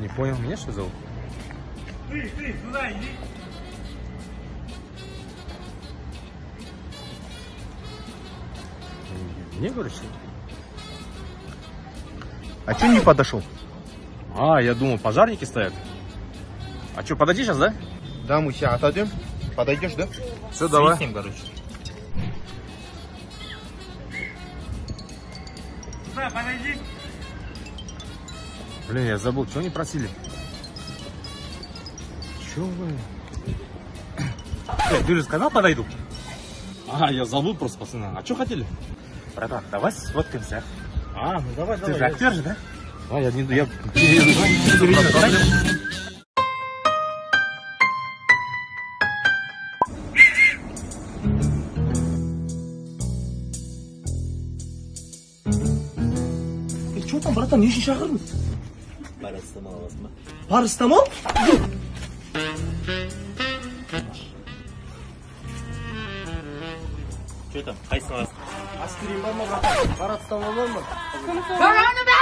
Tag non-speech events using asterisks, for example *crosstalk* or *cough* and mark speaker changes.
Speaker 1: Не понял, меня что зовут?
Speaker 2: Ты, ты, туда иди.
Speaker 1: Мне говоришь? что?
Speaker 3: А че не подошел?
Speaker 1: А, я думал, пожарники стоят. А что, подойди сейчас, да?
Speaker 3: Да, мы сейчас отойдем. Подойдешь, да?
Speaker 1: Все, давай.
Speaker 3: Свистнем, короче.
Speaker 2: Туда, подойди.
Speaker 1: Блин, я забыл, что они просили? Че вы? Э, ты же сказал, подойду? А, я забыл просто, пацаны. А что хотели? Братан, давай сфоткаемся.
Speaker 2: А, ну давай,
Speaker 1: Ты же
Speaker 2: давай.
Speaker 1: актер же, да? А, я не... Я... *laughs*
Speaker 2: Ты что там, братан, не ищи
Speaker 4: Парастамол аласың ба
Speaker 2: парастамол
Speaker 4: че там қайсысын аласың
Speaker 2: аспирин бар ма брат парастамол бар ма?